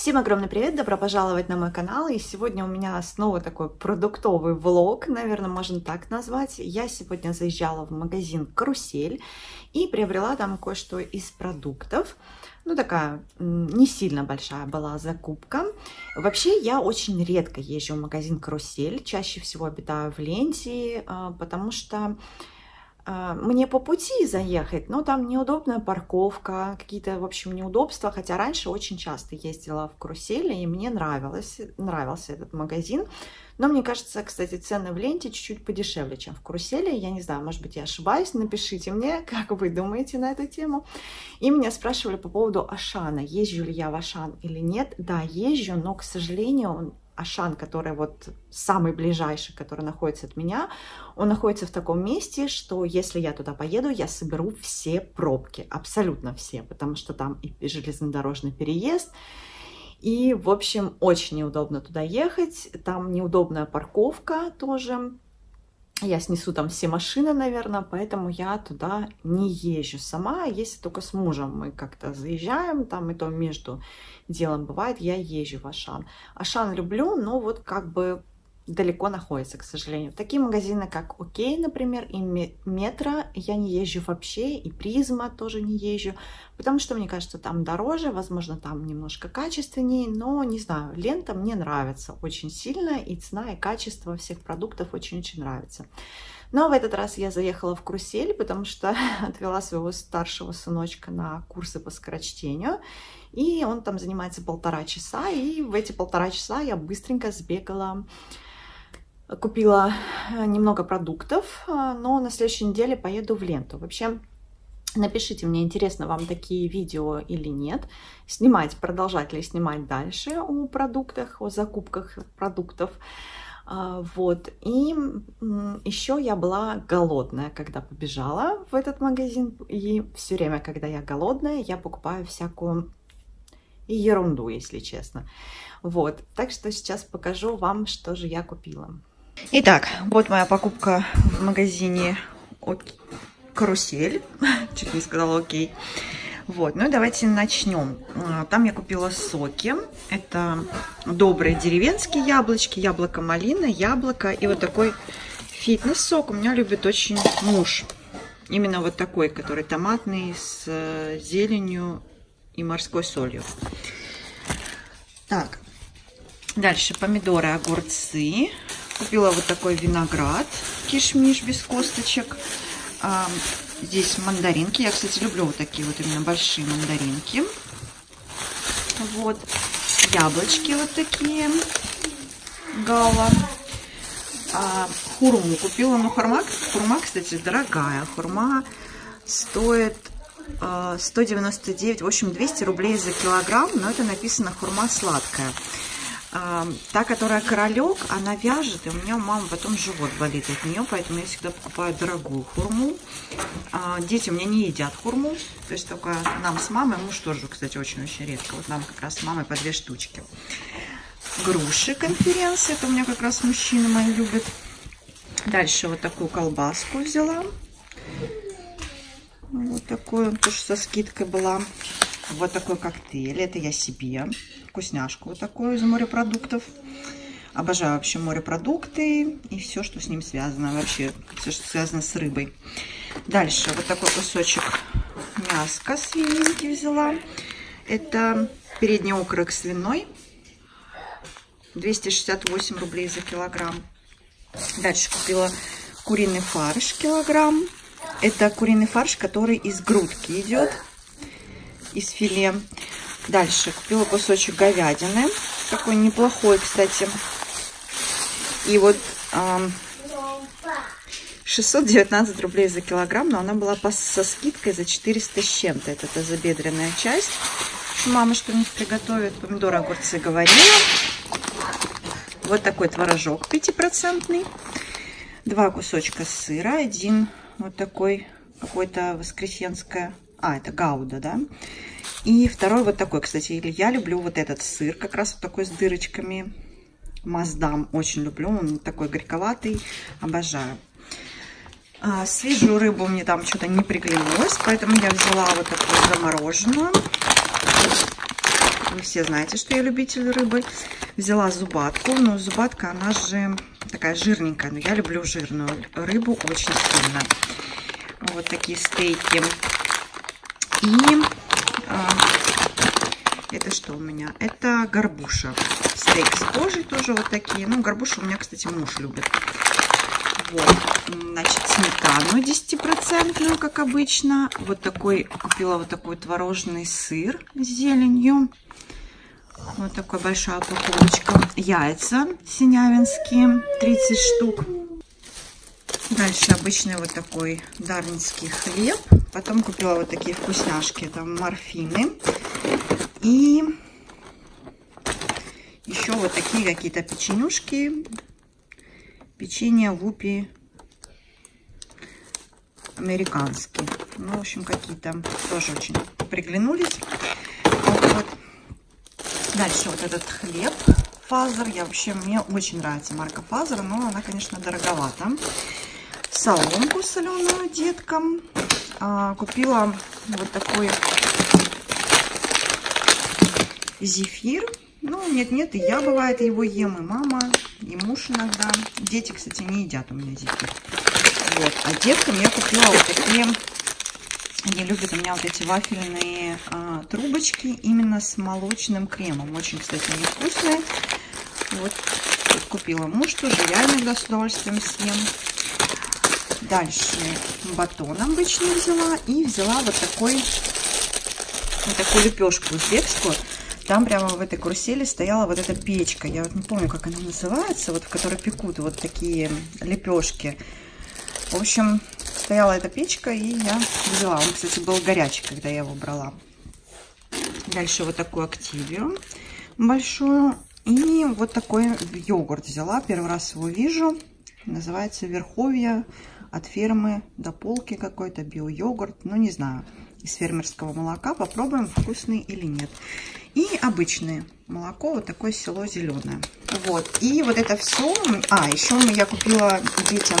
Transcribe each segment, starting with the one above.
Всем огромный привет, добро пожаловать на мой канал. И сегодня у меня снова такой продуктовый влог, наверное, можно так назвать. Я сегодня заезжала в магазин «Карусель» и приобрела там кое-что из продуктов. Ну, такая не сильно большая была закупка. Вообще, я очень редко езжу в магазин «Карусель». Чаще всего обитаю в ленте, а, потому что мне по пути заехать, но там неудобная парковка, какие-то, в общем, неудобства, хотя раньше очень часто ездила в карусели, и мне нравилось, нравился этот магазин. Но мне кажется, кстати, цены в ленте чуть-чуть подешевле, чем в карусели. Я не знаю, может быть, я ошибаюсь, напишите мне, как вы думаете на эту тему. И меня спрашивали по поводу Ашана, езжу ли я в Ашан или нет. Да, езжу, но, к сожалению, Ашан, который вот самый ближайший, который находится от меня, он находится в таком месте, что если я туда поеду, я соберу все пробки, абсолютно все, потому что там и железнодорожный переезд, и, в общем, очень неудобно туда ехать, там неудобная парковка тоже, я снесу там все машины, наверное, поэтому я туда не езжу сама, если только с мужем мы как-то заезжаем, там и то между делом бывает, я езжу в Ашан. Ашан люблю, но вот как бы далеко находится, к сожалению. Такие магазины, как Окей, например, и Метро, я не езжу вообще, и Призма тоже не езжу, потому что, мне кажется, там дороже, возможно, там немножко качественнее, но, не знаю, лента мне нравится очень сильно, и цена, и качество всех продуктов очень-очень нравится. Но в этот раз я заехала в Карусель, потому что отвела своего старшего сыночка на курсы по скорочтению, и он там занимается полтора часа, и в эти полтора часа я быстренько сбегала купила э, немного продуктов, э, но на следующей неделе поеду в ленту. Вообще, напишите мне, интересно вам такие видео или нет. Снимать, продолжать ли снимать дальше о продуктах, о закупках продуктов. А, вот. И еще я была голодная, когда побежала в этот магазин. И все время, когда я голодная, я покупаю всякую ерунду, если честно. Вот. Так что сейчас покажу вам, что же я купила. Итак, вот моя покупка в магазине Карусель. Чуть не сказала окей. Вот, ну и давайте начнем. А, там я купила соки. Это добрые деревенские яблочки, яблоко малина, яблоко и вот такой фитнес-сок. У меня любит очень муж. Именно вот такой, который томатный, с э, зеленью и морской солью. Так, дальше помидоры, огурцы. Купила вот такой виноград, кишмиш без косточек. А, здесь мандаринки. Я, кстати, люблю вот такие вот именно большие мандаринки. Вот. Яблочки вот такие. Гала. А, хурму купила. Ну, хурма, хурма, кстати, дорогая. Хурма стоит 199, а, в общем, 200 рублей за килограмм, но это написано хурма сладкая. А, та, которая королек, она вяжет, и у меня у мамы потом живот болит от нее, поэтому я всегда покупаю дорогую хурму. А, дети у меня не едят хурму, то есть только нам с мамой, муж тоже, кстати, очень-очень редко. Вот нам как раз с мамой по две штучки. Груши конференции, это у меня как раз мужчины мои любят. Дальше вот такую колбаску взяла. Вот такую, тоже со скидкой была. Вот такой коктейль, это я себе вкусняшку вот такую из морепродуктов. Обожаю вообще морепродукты и все, что с ним связано. Вообще, все, что связано с рыбой. Дальше вот такой кусочек мяска свининки взяла. Это передний окорок свиной. 268 рублей за килограмм. Дальше купила куриный фарш килограмм. Это куриный фарш, который из грудки идет, из филе. Дальше купила кусочек говядины. Такой неплохой, кстати. И вот э, 619 рублей за килограмм, но она была со скидкой за 400 с чем-то. Это тазобедренная часть. Мама что-нибудь приготовит. Помидоры, огурцы говорила. Вот такой творожок пятипроцентный. Два кусочка сыра. Один вот такой какой-то воскресенская. А, это гауда, да? И второй вот такой, кстати, я люблю вот этот сыр, как раз вот такой с дырочками. Маздам очень люблю, он такой горьковатый, обожаю. А, свежую рыбу мне там что-то не приглянулось, поэтому я взяла вот такую замороженную. Вы все знаете, что я любитель рыбы. Взяла зубатку. Но зубатка, она же такая жирненькая. Но я люблю жирную рыбу очень сильно. Вот такие стейки. И а, это что у меня? Это горбуша. Стейк с кожей тоже вот такие. Ну, горбуша у меня, кстати, муж любит. Вот, значит, сметану 10%, как обычно. Вот такой, купила вот такой творожный сыр с зеленью. Вот такая большая упаковочка. Яйца синявинские, 30 штук. Дальше обычный вот такой дарницкий хлеб. Потом купила вот такие вкусняшки. Там морфины. И еще вот такие какие-то печенюшки печенье вупи американские. Ну, в общем, какие-то тоже очень приглянулись. Вот. Дальше вот этот хлеб Fazer. Я вообще, мне очень нравится марка Fazer, но она, конечно, дороговата. Соломку соленую деткам. А, купила вот такой зефир. Ну, нет-нет, и я, бывает, его ем, и мама и муж иногда. Дети, кстати, не едят у меня зефир. Вот. А деткам я купила вот такие, они любят у меня вот эти вафельные а, трубочки именно с молочным кремом. Очень, кстати, они вкусные. Вот, купила муж тоже, я иногда с удовольствием съем. Дальше батон обычный взяла и взяла вот такой вот такую лепешку узбекскую там прямо в этой карусели стояла вот эта печка. Я вот не помню, как она называется, вот в которой пекут вот такие лепешки. В общем, стояла эта печка, и я взяла. Он, кстати, был горячий, когда я его брала. Дальше вот такую активию большую. И вот такой йогурт взяла. Первый раз его вижу. Называется Верховья от фермы до полки какой-то био-йогурт. Ну, не знаю, из фермерского молока. Попробуем, вкусный или нет. И обычное молоко, вот такое село зеленое. Вот, и вот это все. А, еще я купила детям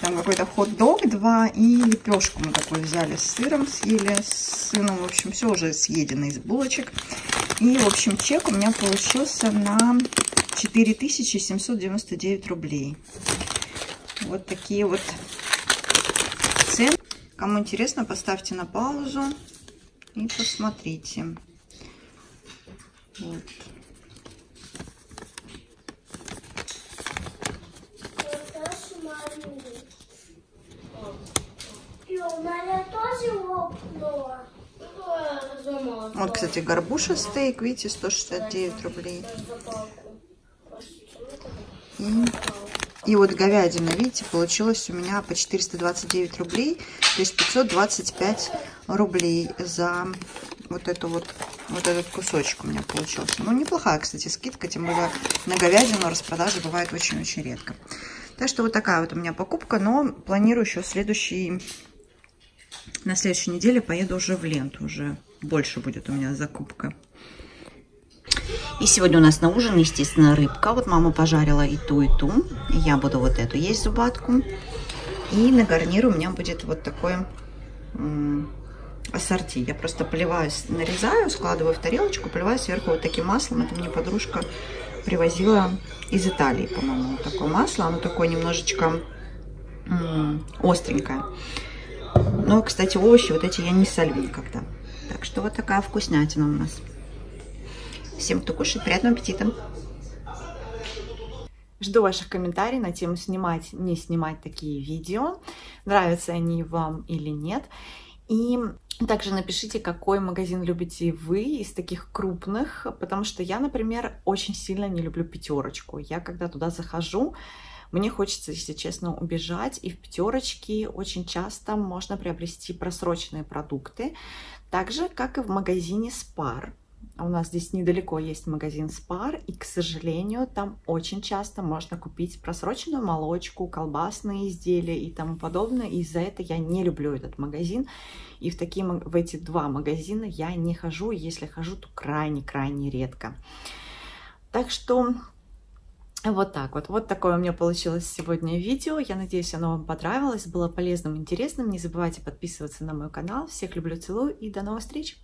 там какой-то хот-дог два и лепешку мы такой взяли с сыром, съели с сыном. В общем, все уже съедено из булочек. И, в общем, чек у меня получился на 4799 рублей. Вот такие вот цены. Кому интересно, поставьте на паузу и посмотрите. Вот. Вот, кстати, горбуша стейк, видите, 169 рублей. И, и вот говядина, видите, получилось у меня по 429 рублей, то есть 525 рублей за вот эту вот вот этот кусочек у меня получился. Ну, неплохая, кстати, скидка, тем более на говядину распродажи бывает очень-очень редко. Так что вот такая вот у меня покупка, но планирую еще следующий... На следующей неделе поеду уже в ленту, уже больше будет у меня закупка. И сегодня у нас на ужин, естественно, рыбка. Вот мама пожарила и ту, и ту. Я буду вот эту есть зубатку. И на гарнир у меня будет вот такой ассорти. Я просто поливаю, нарезаю, складываю в тарелочку, поливаю сверху вот таким маслом. Это мне подружка привозила из Италии, по-моему, такое масло. Оно такое немножечко остренькое. Но, кстати, овощи вот эти я не солю никогда. Так что вот такая вкуснятина у нас. Всем, кто кушает, приятного аппетита! Жду ваших комментариев на тему снимать, не снимать такие видео. Нравятся они вам или нет. И также напишите, какой магазин любите вы из таких крупных, потому что я, например, очень сильно не люблю пятерочку. Я когда туда захожу, мне хочется, если честно, убежать, и в пятерочке очень часто можно приобрести просроченные продукты, так же, как и в магазине Spar. У нас здесь недалеко есть магазин Spar, и, к сожалению, там очень часто можно купить просроченную молочку, колбасные изделия и тому подобное. И из-за этого я не люблю этот магазин. И в, такие, в эти два магазина я не хожу. Если хожу, то крайне-крайне редко. Так что вот так вот. Вот такое у меня получилось сегодня видео. Я надеюсь, оно вам понравилось, было полезным, интересным. Не забывайте подписываться на мой канал. Всех люблю, целую и до новых встреч!